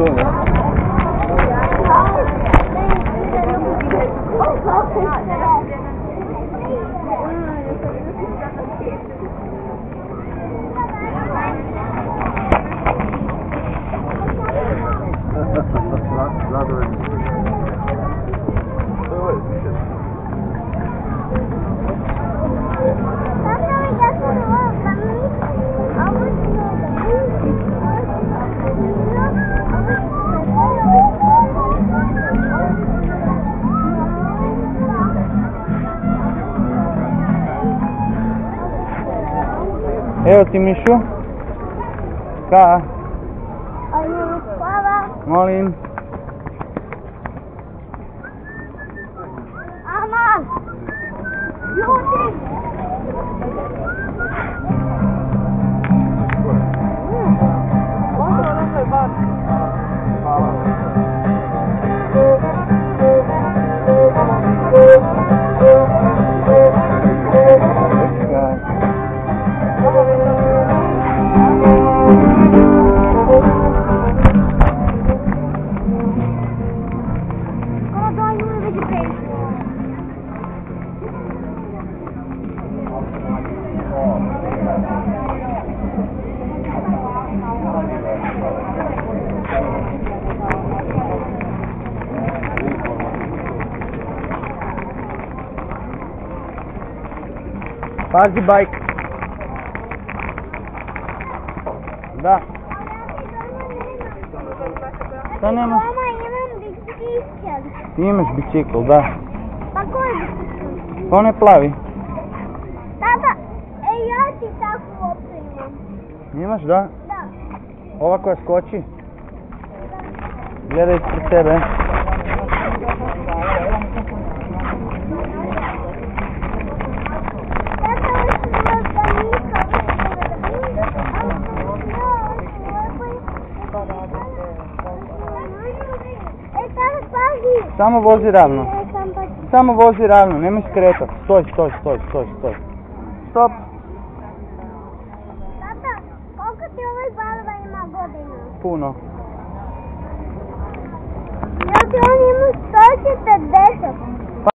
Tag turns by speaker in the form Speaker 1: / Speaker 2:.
Speaker 1: 这种 Evo ti Mišu. Ka, molim. Pazi bajk. Da. Šta nemaš?
Speaker 2: Mama, imam bicikl.
Speaker 1: Ti imaš bicikl, da.
Speaker 2: Pa koji bicikl?
Speaker 1: On je plavi.
Speaker 2: Tata, e ja ti takvu loptu imam.
Speaker 1: Imaš, da?
Speaker 2: Da.
Speaker 1: Ova koja skoči? Gledaj ispred.
Speaker 2: Tata, ovo su da E, tata, pazi.
Speaker 1: Samo vozi ravno.
Speaker 2: E, sam.
Speaker 1: Samo vozi ravno, nemoj skretat. Stoj, stoj, stoj, stoj, stoj. Stop.
Speaker 2: Tata, koliko ti ovaj balva ima godina?
Speaker 1: Puno.
Speaker 2: Ja ti on ima 140.